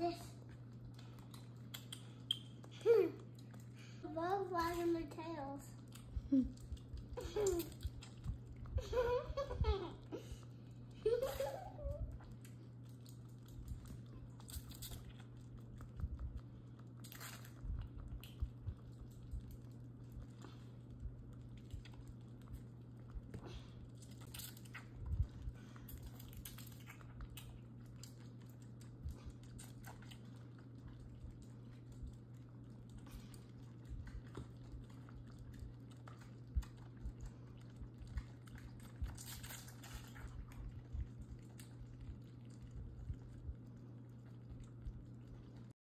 this? Hmm. Above bottom tails. Hmm.